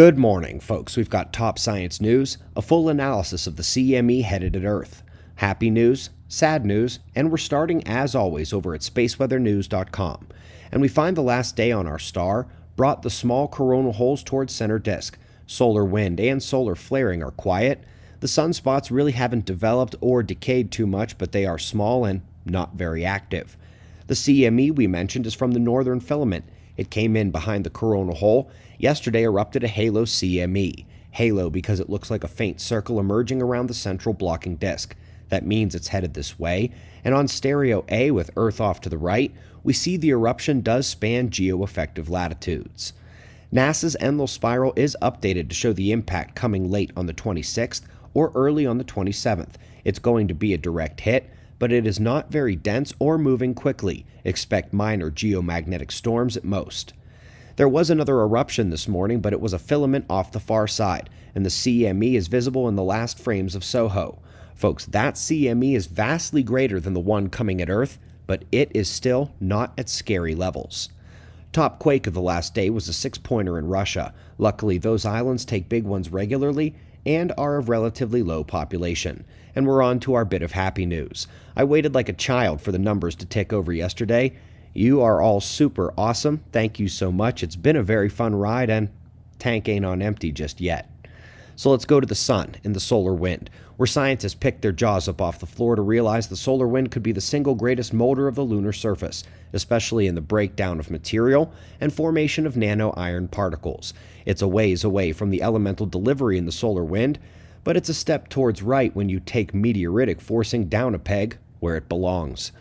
Good morning, folks. We've got top science news, a full analysis of the CME headed at Earth, happy news, sad news, and we're starting as always over at spaceweathernews.com. And we find the last day on our star brought the small coronal holes towards center disk. Solar wind and solar flaring are quiet. The sunspots really haven't developed or decayed too much, but they are small and not very active. The CME we mentioned is from the northern filament it came in behind the coronal hole. Yesterday erupted a halo CME. Halo because it looks like a faint circle emerging around the central blocking disk. That means it's headed this way. And on stereo A with Earth off to the right, we see the eruption does span geo-effective latitudes. NASA's Enlil spiral is updated to show the impact coming late on the 26th or early on the 27th. It's going to be a direct hit, but it is not very dense or moving quickly. Expect minor geomagnetic storms at most. There was another eruption this morning, but it was a filament off the far side, and the CME is visible in the last frames of SOHO. Folks, that CME is vastly greater than the one coming at Earth, but it is still not at scary levels. Top quake of the last day was a six pointer in Russia. Luckily, those islands take big ones regularly, and are of relatively low population. And we're on to our bit of happy news. I waited like a child for the numbers to tick over yesterday. You are all super awesome. Thank you so much. It's been a very fun ride, and tank ain't on empty just yet. So let's go to the sun and the solar wind, where scientists picked their jaws up off the floor to realize the solar wind could be the single greatest motor of the lunar surface, especially in the breakdown of material and formation of nano iron particles. It's a ways away from the elemental delivery in the solar wind, but it's a step towards right when you take meteoritic forcing down a peg where it belongs.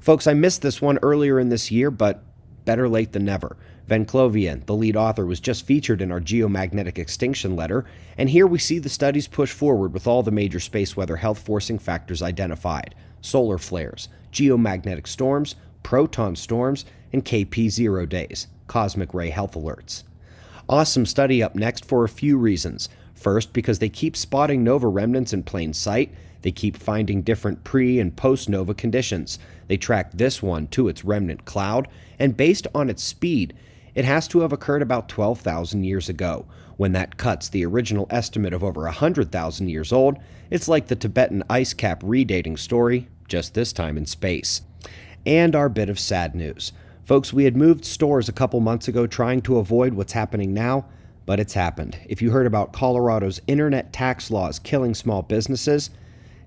Folks, I missed this one earlier in this year, but better late than never. Vencloviene, the lead author, was just featured in our geomagnetic extinction letter, and here we see the studies push forward with all the major space weather health forcing factors identified solar flares, geomagnetic storms, proton storms, and KP zero days, cosmic ray health alerts. Awesome study up next for a few reasons. First, because they keep spotting nova remnants in plain sight, they keep finding different pre and post nova conditions. They track this one to its remnant cloud, and based on its speed, it has to have occurred about 12,000 years ago. When that cuts the original estimate of over 100,000 years old, it's like the Tibetan ice cap redating story, just this time in space. And our bit of sad news. Folks, we had moved stores a couple months ago trying to avoid what's happening now, but it's happened. If you heard about Colorado's internet tax laws killing small businesses,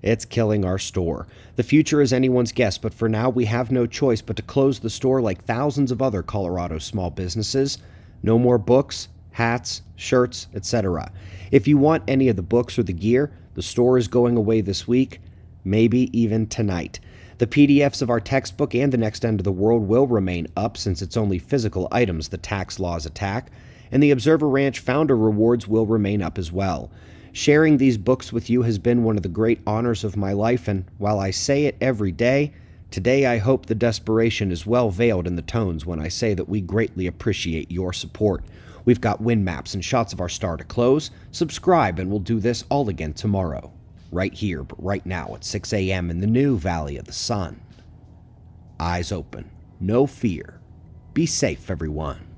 it's killing our store. The future is anyone's guess, but for now we have no choice but to close the store like thousands of other Colorado small businesses. No more books, hats, shirts, etc. If you want any of the books or the gear, the store is going away this week, maybe even tonight. The PDFs of our textbook and The Next End of the World will remain up since it's only physical items the tax laws attack, and the Observer Ranch founder rewards will remain up as well. Sharing these books with you has been one of the great honors of my life, and while I say it every day, today I hope the desperation is well veiled in the tones when I say that we greatly appreciate your support. We've got wind maps and shots of our star to close. Subscribe, and we'll do this all again tomorrow. Right here, but right now at 6 a.m. in the new Valley of the Sun. Eyes open, no fear. Be safe, everyone.